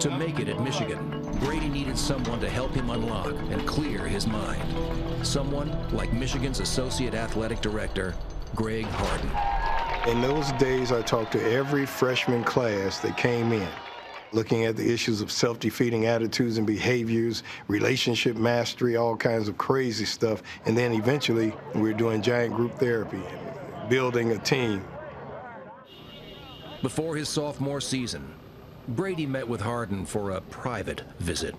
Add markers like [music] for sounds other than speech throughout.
To make it at Michigan, Brady needed someone to help him unlock and clear his mind. Someone like Michigan's Associate Athletic Director, Greg Harden. In those days, I talked to every freshman class that came in, looking at the issues of self-defeating attitudes and behaviors, relationship mastery, all kinds of crazy stuff. And then eventually, we were doing giant group therapy building a team. Before his sophomore season, Brady met with Harden for a private visit.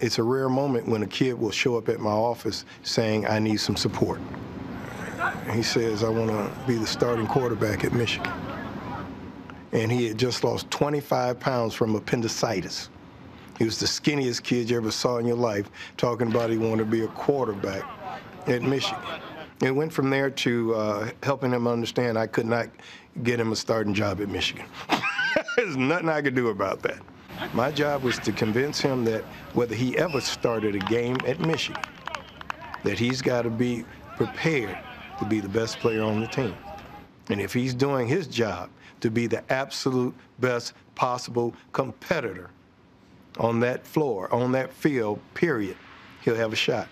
It's a rare moment when a kid will show up at my office saying, I need some support. He says, I want to be the starting quarterback at Michigan. And he had just lost 25 pounds from appendicitis. He was the skinniest kid you ever saw in your life, talking about he wanted to be a quarterback at Michigan. It went from there to uh, helping him understand I could not get him a starting job at Michigan. [laughs] There's nothing I could do about that. My job was to convince him that whether he ever started a game at Michigan, that he's got to be prepared to be the best player on the team. And if he's doing his job to be the absolute best possible competitor on that floor, on that field, period, he'll have a shot.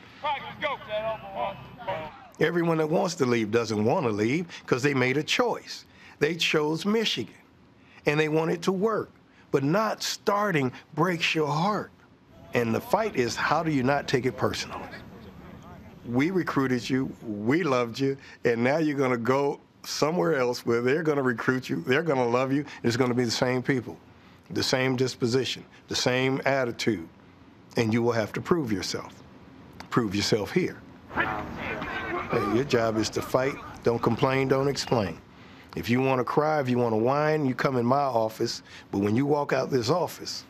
Everyone that wants to leave doesn't want to leave because they made a choice. They chose Michigan and they want it to work. But not starting breaks your heart. And the fight is how do you not take it personally? We recruited you, we loved you, and now you're going to go somewhere else where they're going to recruit you, they're going to love you, it's going to be the same people, the same disposition, the same attitude, and you will have to prove yourself. Prove yourself here. Hey, your job is to fight, don't complain, don't explain. If you want to cry, if you want to whine, you come in my office. But when you walk out this office,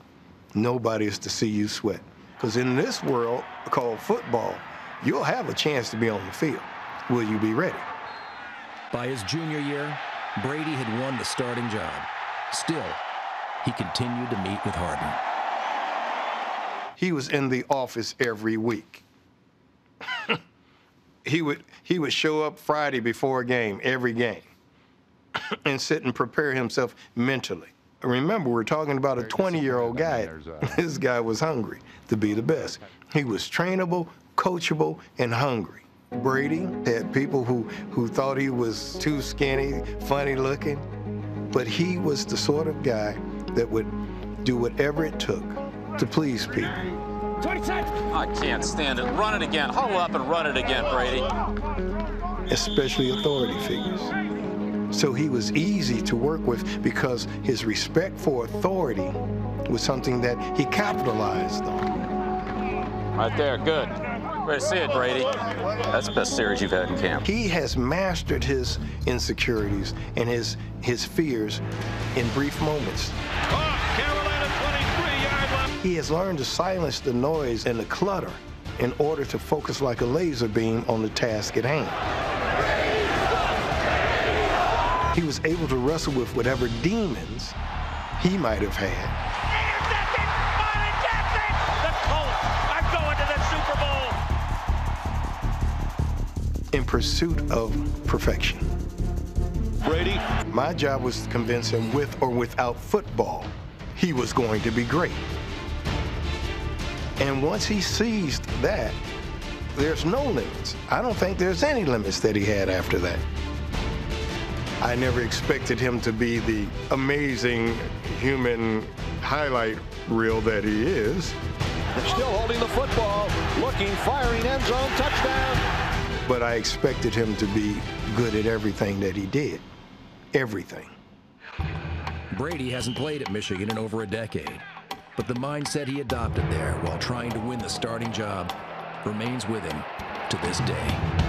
nobody is to see you sweat. Because in this world called football, you'll have a chance to be on the field. Will you be ready? By his junior year, Brady had won the starting job. Still, he continued to meet with Harden. He was in the office every week. [laughs] he would he would show up Friday before a game, every game. [coughs] and sit and prepare himself mentally. Remember, we're talking about a 20-year-old guy. [laughs] This guy was hungry to be the best. He was trainable, coachable, and hungry. Brady had people who, who thought he was too skinny, funny looking, but he was the sort of guy that would do whatever it took to please people. I can't stand it. Run it again. Huddle up and run it again, Brady. Especially authority figures. So he was easy to work with because his respect for authority was something that he capitalized on. Right there, good. Ready to see it, Brady. That's the best series you've had in camp. He has mastered his insecurities and his his fears in brief moments. He has learned to silence the noise and the clutter in order to focus like a laser beam on the task at hand. He was able to wrestle with whatever demons he might have had. In pursuit of perfection. Brady. My job was to convince him with or without football, he was going to be great. And once he seized that, there's no limits. I don't think there's any limits that he had after that. I never expected him to be the amazing human highlight reel that he is. Still holding the football, looking, firing end zone, touchdown. But I expected him to be good at everything that he did. Everything. Brady hasn't played at Michigan in over a decade, but the mindset he adopted there while trying to win the starting job remains with him to this day.